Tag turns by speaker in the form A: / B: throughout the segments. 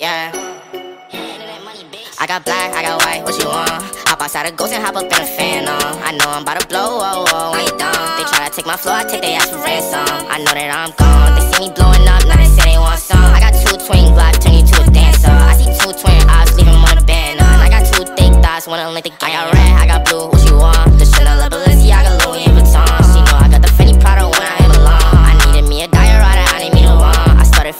A: Yeah. I got black, I got white, what you want? Hop outside a ghost and hop up in a uh. I know I'm about to blow, oh, oh, I ain't dumb. They try to take my floor, I take their ass for ransom. I know that I'm gone, they see me blowing up, now they say they want some. I got two twin Glocks, turn you to a dancer. I see two twin eyes, leave them on a banner. I got two thick thighs, wanna link the gang. I got red, I got blue,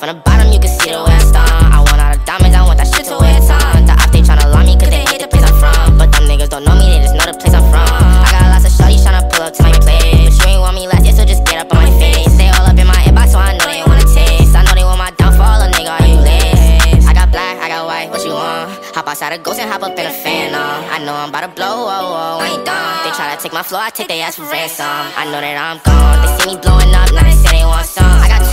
A: from the bottom, you can see the way I start. I want all the diamonds, I want that shit to wear ton. The op, they tryna lie me, cause they hate the place I'm from. But them niggas don't know me, they just know the place I'm from. I got lots of shorties tryna pull up to my place. But you ain't want me last year, so just get up on my face. They all up in my inbox, so I know they wanna taste. I know they want my downfall, a nigga, are you list? I got black, I got white, what you want? Hop outside a ghost and hop up in a fan, uh. I know I'm about to blow, oh, oh, I ain't done. They try to take my floor, I take their ass for ransom. I know that I'm gone. They see me blowing up, now they say they want some. I got